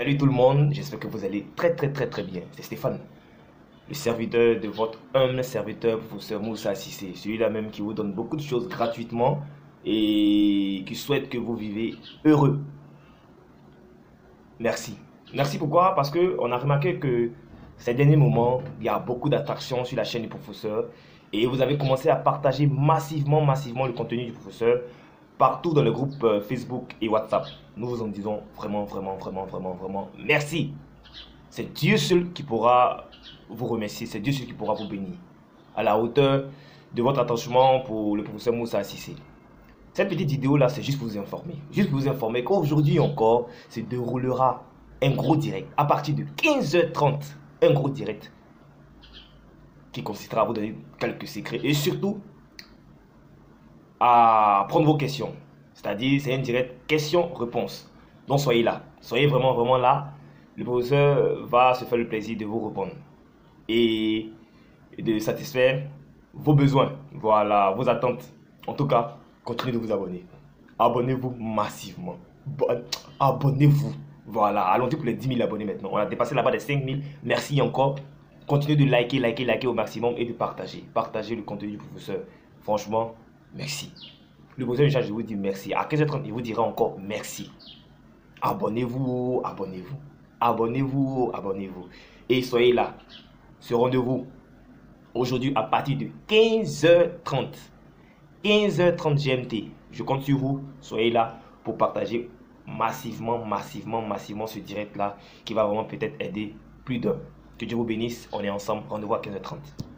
Salut tout le monde, j'espère que vous allez très très très très bien. C'est Stéphane, le serviteur de votre humble serviteur, professeur Moussa Sissé. Celui-là même qui vous donne beaucoup de choses gratuitement et qui souhaite que vous vivez heureux. Merci. Merci pourquoi? Parce que on a remarqué que ces derniers moments, il y a beaucoup d'attractions sur la chaîne du professeur et vous avez commencé à partager massivement, massivement le contenu du professeur partout dans le groupe euh, Facebook et WhatsApp. Nous vous en disons vraiment, vraiment, vraiment, vraiment, vraiment merci. C'est Dieu seul qui pourra vous remercier, c'est Dieu seul qui pourra vous bénir. À la hauteur de votre attachement pour le professeur Moussa Assissé. Cette petite vidéo-là, c'est juste pour vous informer. Juste pour vous informer qu'aujourd'hui encore, se déroulera un gros direct à partir de 15h30. Un gros direct qui consistera à vous donner quelques secrets et surtout à prendre vos questions. C'est-à-dire, c'est un direct question-réponse. Donc, soyez là. Soyez vraiment, vraiment là. Le professeur va se faire le plaisir de vous répondre et de satisfaire vos besoins, voilà, vos attentes. En tout cas, continuez de vous abonner. Abonnez-vous massivement. Abonnez-vous. Voilà, allons-y pour les 10 000 abonnés maintenant. On a dépassé là-bas les 5 000. Merci encore. Continuez de liker, liker, liker au maximum et de partager. Partagez le contenu du professeur. Franchement, merci. Le besoin de je vous dis merci. À 15h30, il vous dira encore merci. Abonnez-vous, abonnez-vous. Abonnez-vous, abonnez-vous. Et soyez là. Ce rendez-vous aujourd'hui à partir de 15h30. 15h30 GMT. Je compte sur vous. Soyez là pour partager massivement, massivement, massivement ce direct-là qui va vraiment peut-être aider plus d'un. Que Dieu vous bénisse. On est ensemble. Rendez-vous à 15h30.